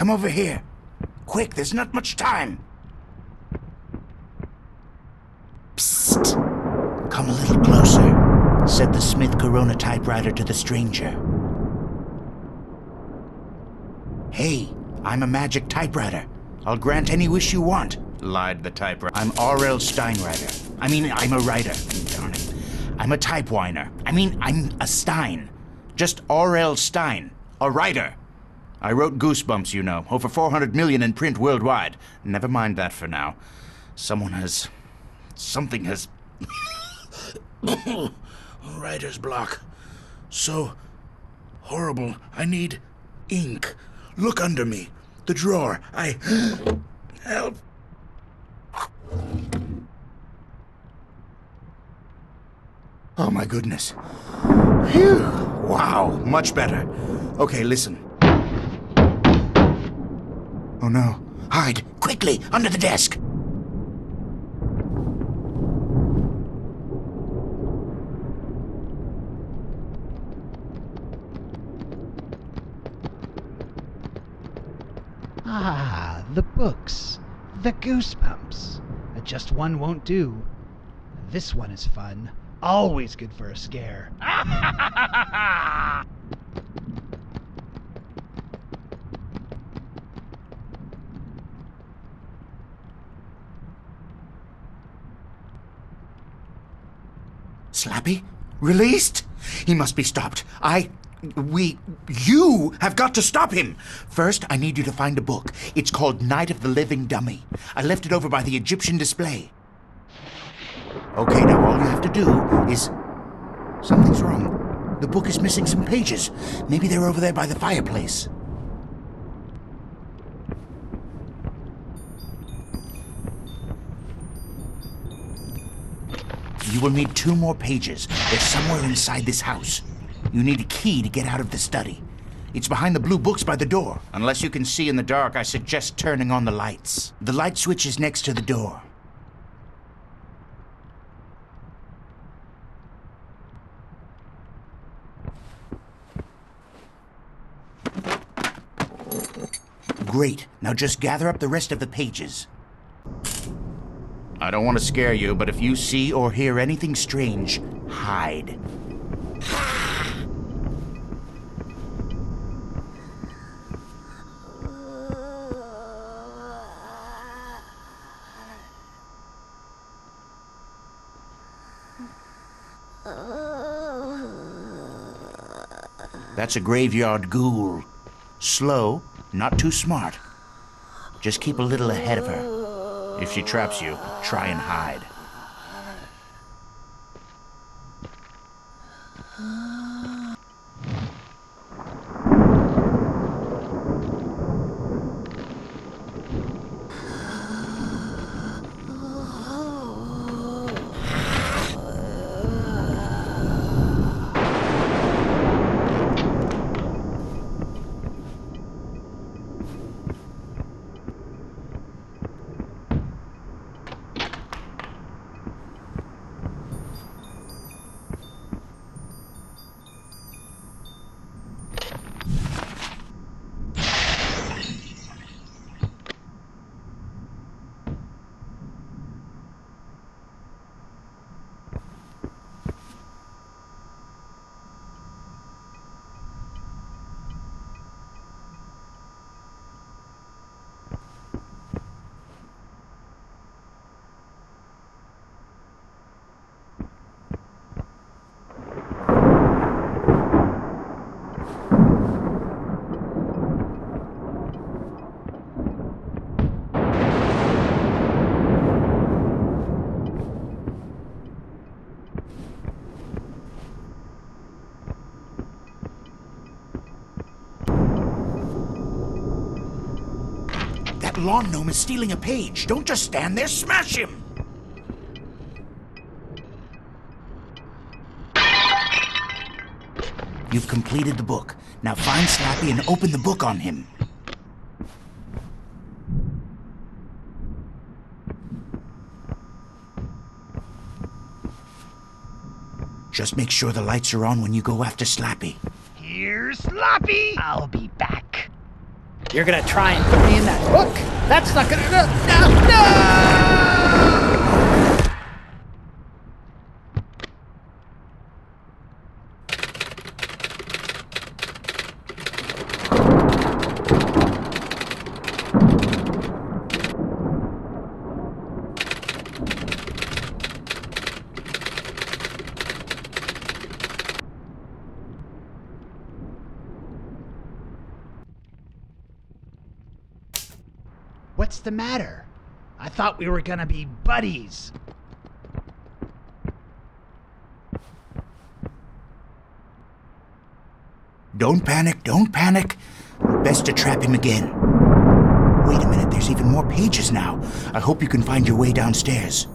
Come over here. Quick, there's not much time. Psst. Come a little closer, said the Smith Corona typewriter to the stranger. Hey, I'm a magic typewriter. I'll grant any wish you want, lied the typewriter. I'm R.L. Stinewriter. I mean, I'm a writer. Darn it. I'm a typewiner. I mean, I'm a Stine. Just R.L. Stine, a writer. I wrote Goosebumps, you know. Over 400 million in print worldwide. Never mind that for now. Someone has. Something has. Writer's block. So horrible. I need ink. Look under me. The drawer. I. Help. Oh my goodness. Phew. Wow. Much better. Okay, listen. Oh no. Hide. Quickly. Under the desk. Ah, the books. The goosebumps. Just one won't do. This one is fun. Always good for a scare. Slappy? Released? He must be stopped. I. We. You have got to stop him! First, I need you to find a book. It's called Night of the Living Dummy. I left it over by the Egyptian display. Okay, now all you have to do is. Something's wrong. The book is missing some pages. Maybe they're over there by the fireplace. You will need two more pages. They're somewhere inside this house. You need a key to get out of the study. It's behind the blue books by the door. Unless you can see in the dark, I suggest turning on the lights. The light switch is next to the door. Great. Now just gather up the rest of the pages. I don't want to scare you, but if you see or hear anything strange, hide. That's a graveyard ghoul. Slow, not too smart. Just keep a little ahead of her. If she traps you, try and hide. Lawn gnome is stealing a page. Don't just stand there, smash him! You've completed the book. Now find Slappy and open the book on him. Just make sure the lights are on when you go after Slappy. Here's Sloppy! I'll be back. You're gonna try and put me in that hook? That's not gonna. No! no! What's the matter? I thought we were gonna be buddies. Don't panic, don't panic. Best to trap him again. Wait a minute, there's even more pages now. I hope you can find your way downstairs.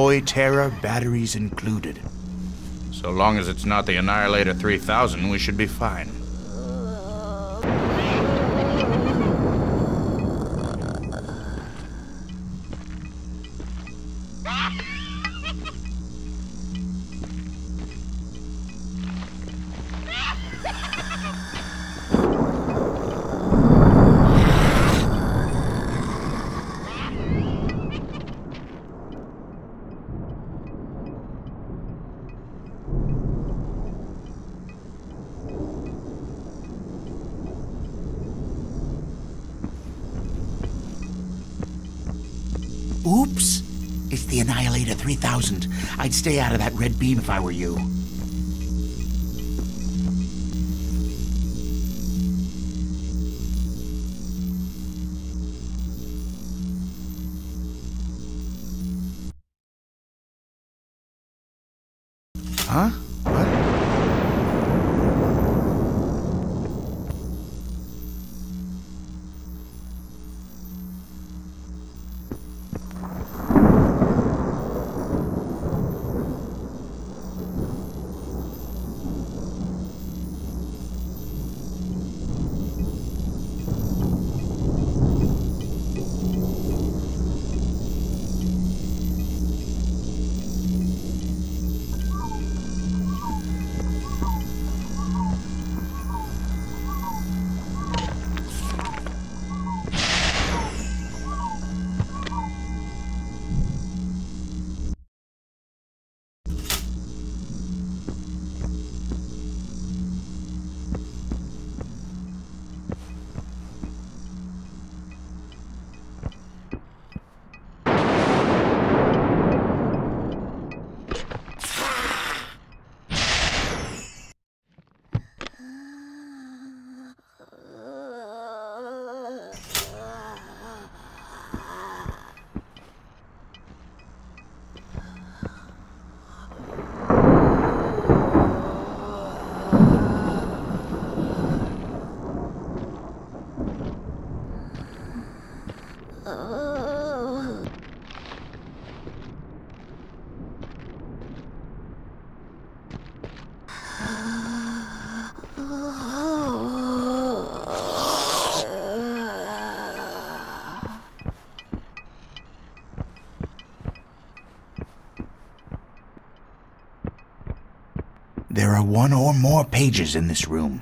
Toy Terror batteries included. So long as it's not the Annihilator 3000, we should be fine. Oops! It's the Annihilator 3000. I'd stay out of that red beam if I were you. Are one or more pages in this room.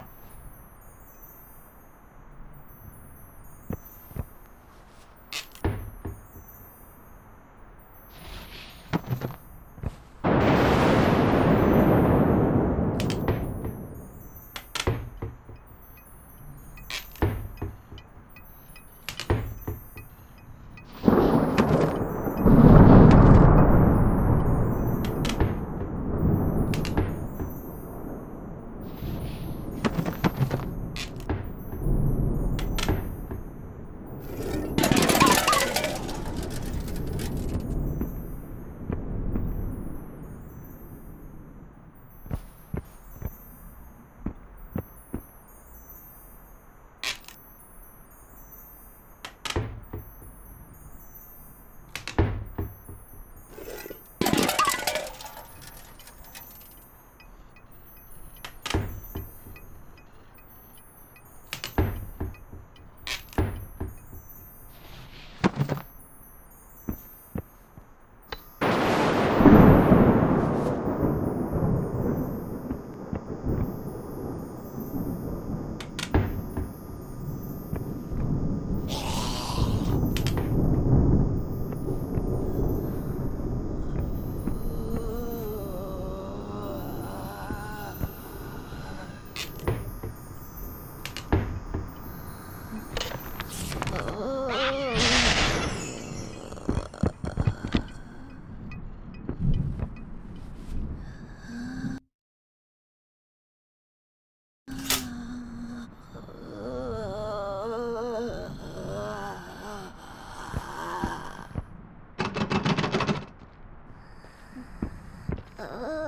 That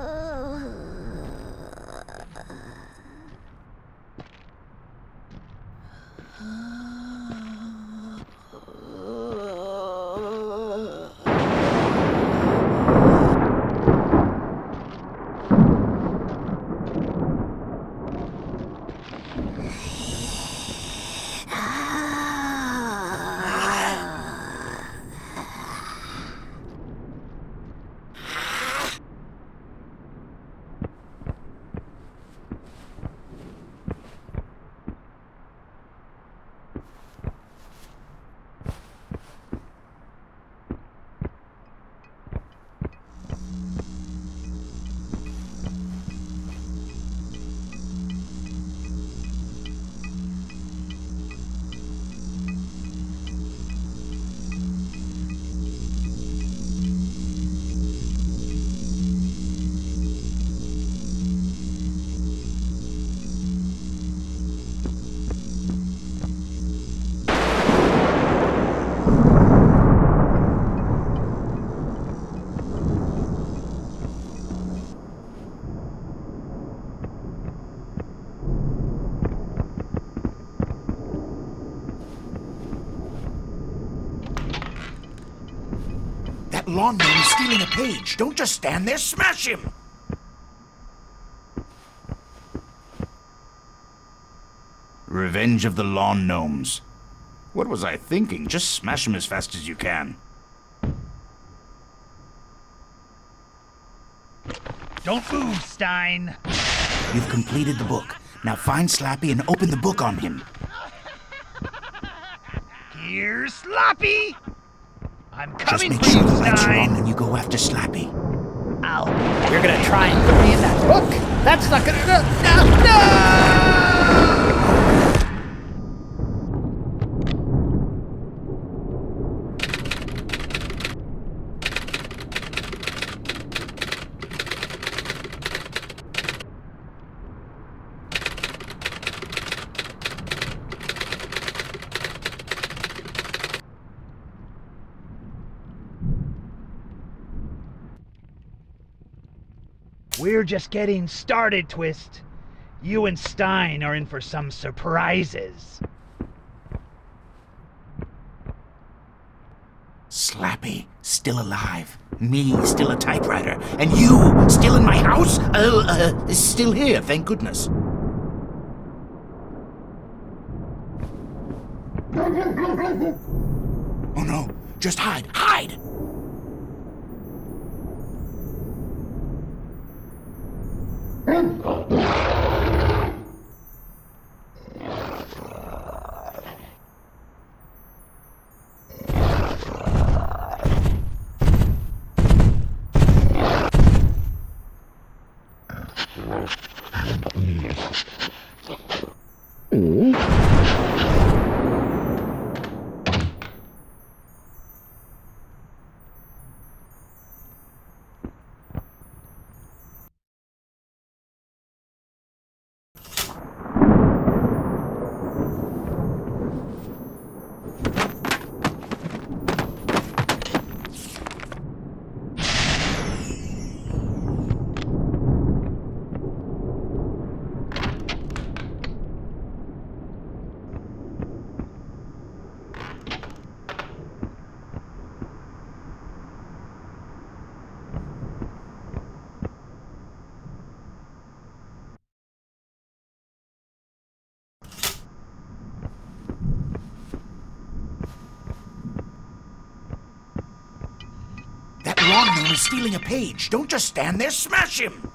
lawn man is stealing a page. Don't just stand there, smash him! Revenge of the Lawn Gnomes. What was I thinking? Just smash him as fast as you can. Don't move, Stine. You've completed the book. Now find Slappy and open the book on him. Here's Sloppy. I'm Just make sure you, the lights are on when you go after Slappy. Ow. You're gonna try and put me in that book? That's not gonna. No! No! We're just getting started, Twist. You and Stine are in for some surprises. Slappy, still alive. Me, still a typewriter. And you, still in my house? Uh, uh, still here, thank goodness. Oh no, just hide, hide! That is stealing a page. Don't just stand there, smash him!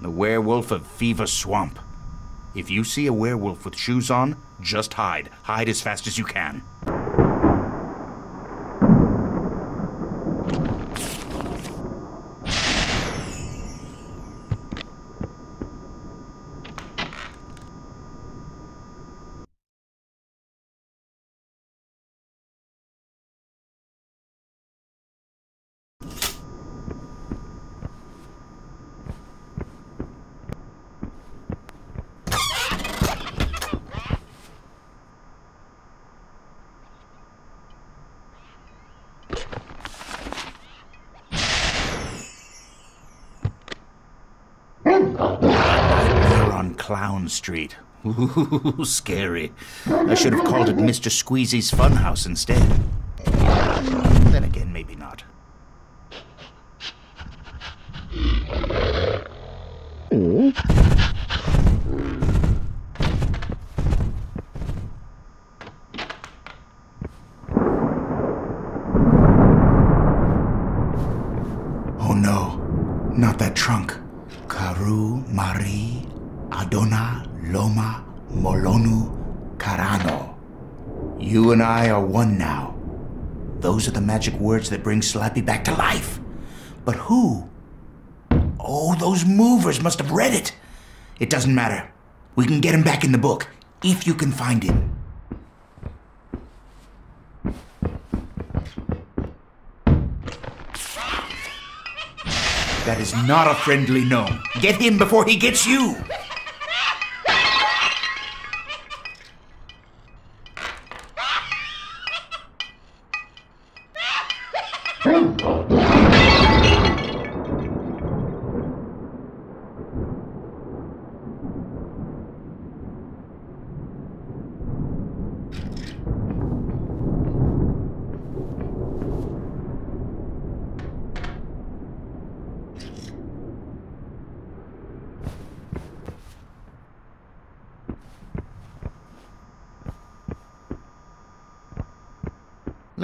The werewolf of Fever Swamp. If you see a werewolf with shoes on, just hide. Hide as fast as you can. They're on Clown Street. Ooh, scary. I should have called it Mr. Squeezy's Funhouse instead. Then again, maybe not. Oh Molonu Karrano. You and I are one now. Those are the magic words that bring Slappy back to life. But who? Oh, those movers must have read it. It doesn't matter. We can get him back in the book, if you can find him. That is not a friendly gnome. Get him before he gets you.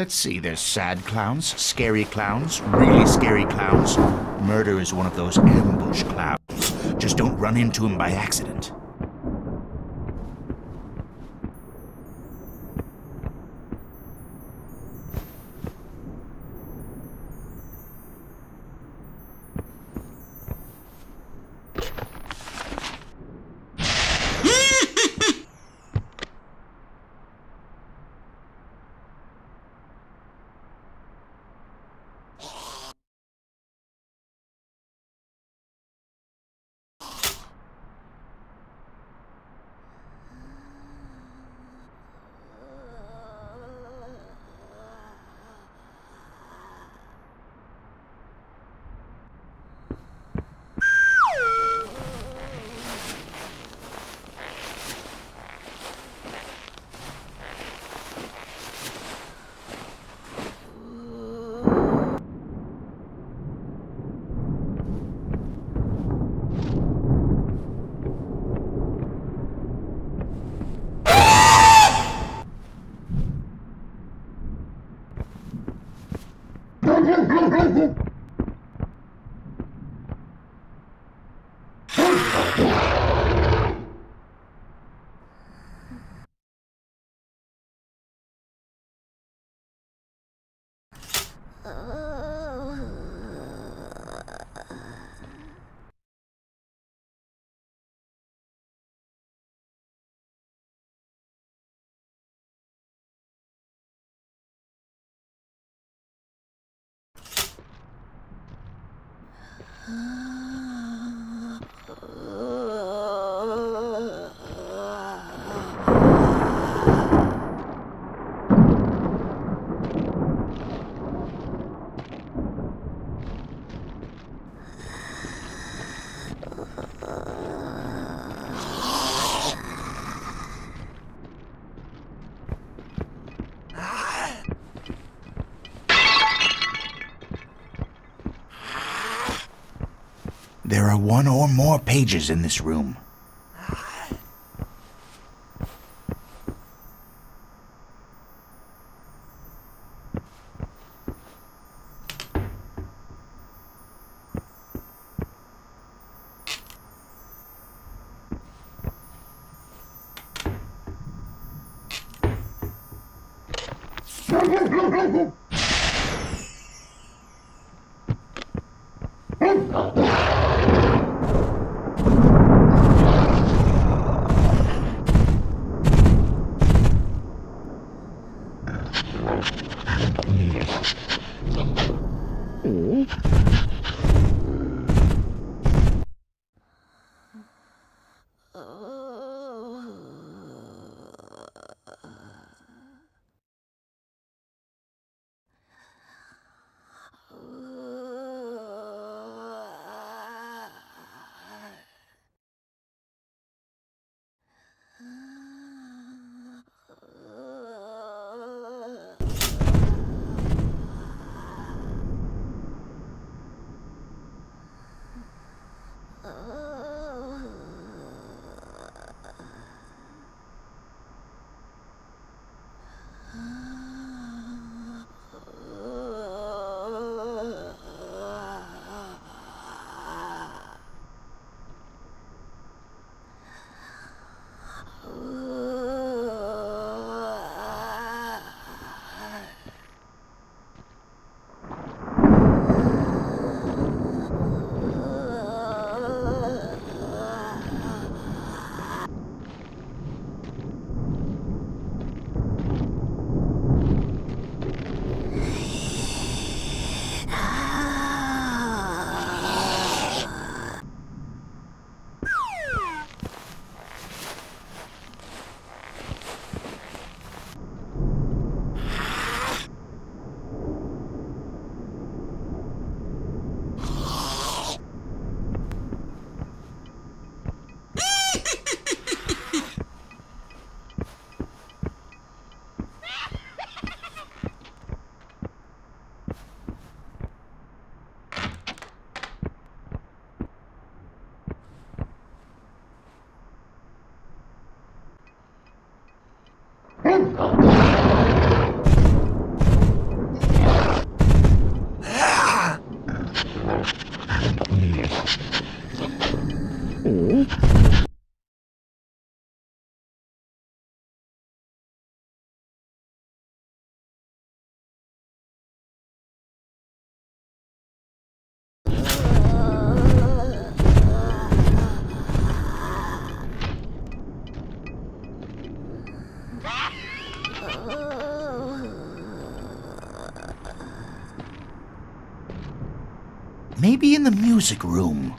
Let's see, there's sad clowns, scary clowns, really scary clowns. Murder is one of those ambush clowns. Just don't run into him by accident. There are one or more pages in this room. Maybe in the music room.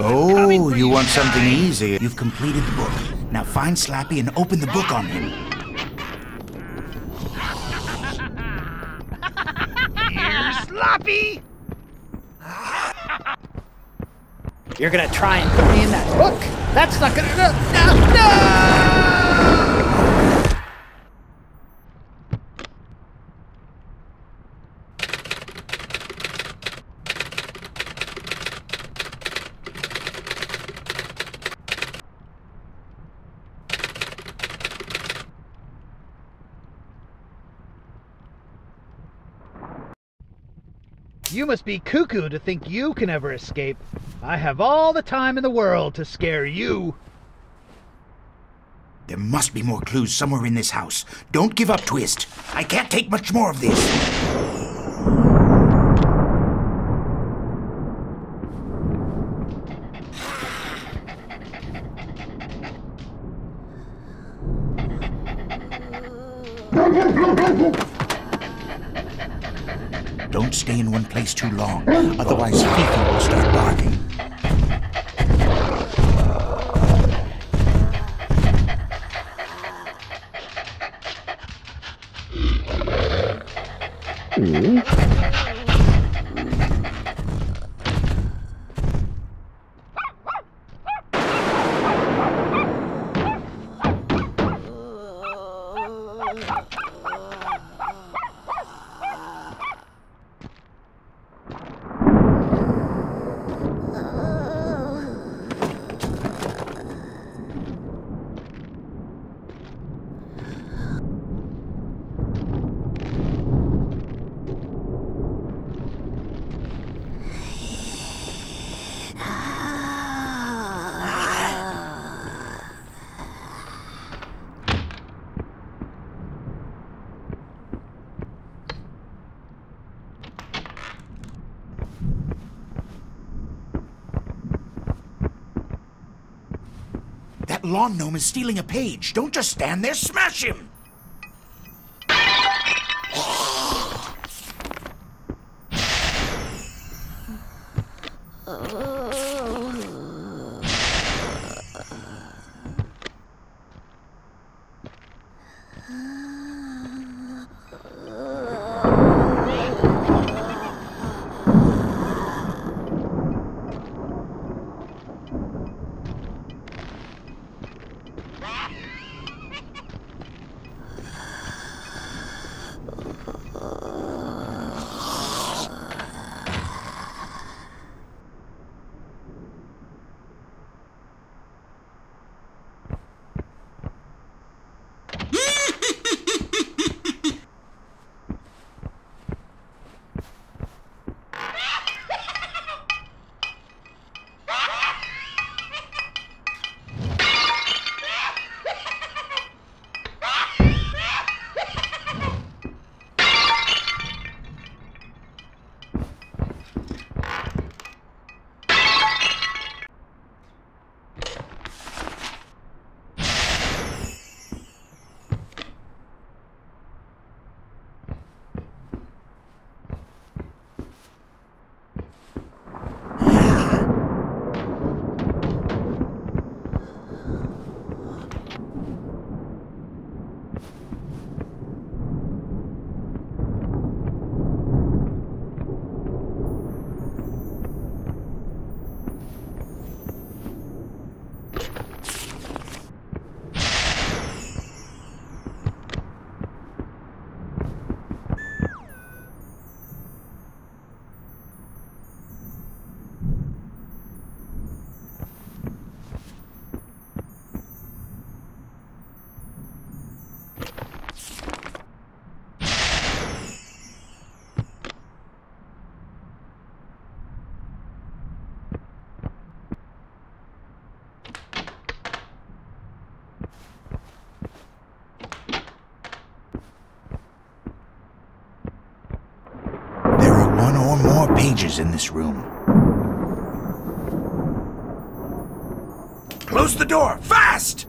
Oh, you want something easy. You've completed the book. Now find Slappy and open the book on him. Sloppy! You're gonna try and put me in that book? That's not gonna. No! No! no! You must be cuckoo to think you can ever escape. I have all the time in the world to scare you. There must be more clues somewhere in this house. Don't give up, Twist. I can't take much more of this. Don't stay in one place too long, otherwise Fifi will start barking. That lawn gnome is stealing a page. Don't just stand there, smash him! more in this room. Close the door, fast!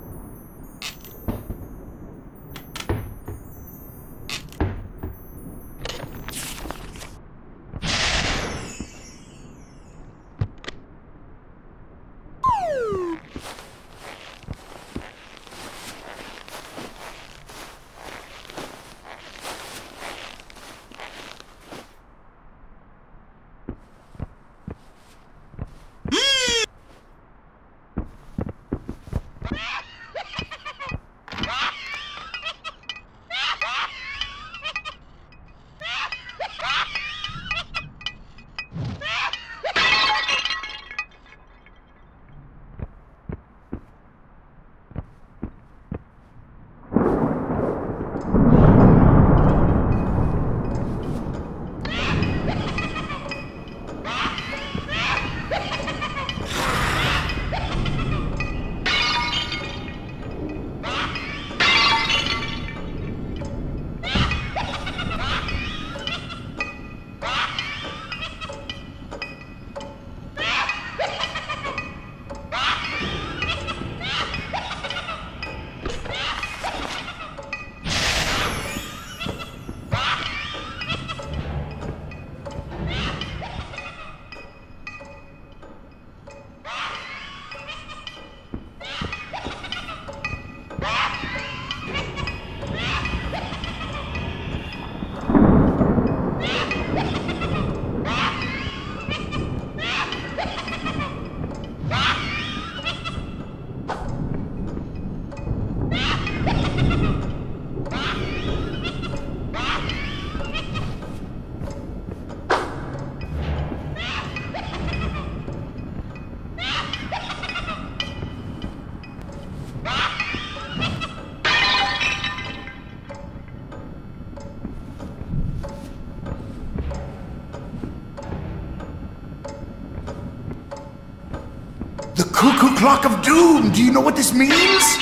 Clock of Doom! Do you know what this means?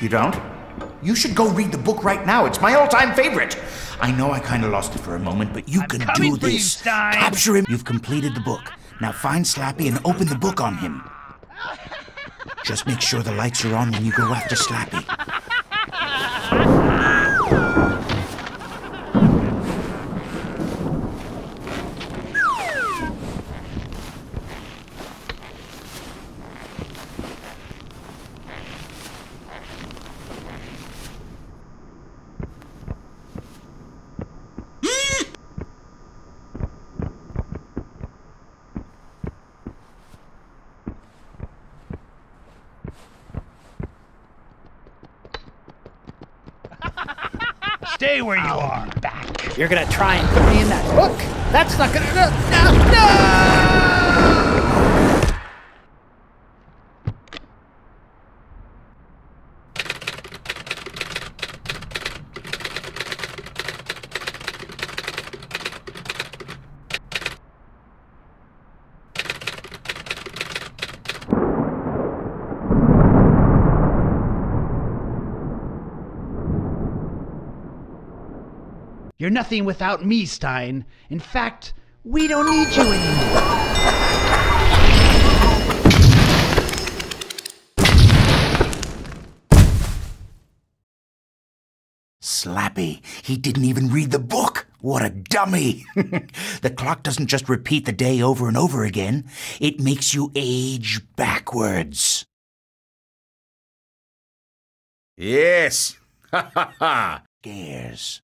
You don't? You should go read the book right now. It's my all-time favorite. I know I kind of lost it for a moment, but you I'm can coming do for you, this. Stine. Capture him. You've completed the book. Now find Slappy and open the book on him. Just make sure the lights are on when you go after Slappy. Stay where you are. You're gonna try and put me in that book? That's not gonna. No! no! You're nothing without me, Stine. In fact, we don't need you anymore. Slappy. He didn't even read the book. What a dummy. the clock doesn't just repeat the day over and over again, it makes you age backwards. Yes. Ha ha ha. Scares.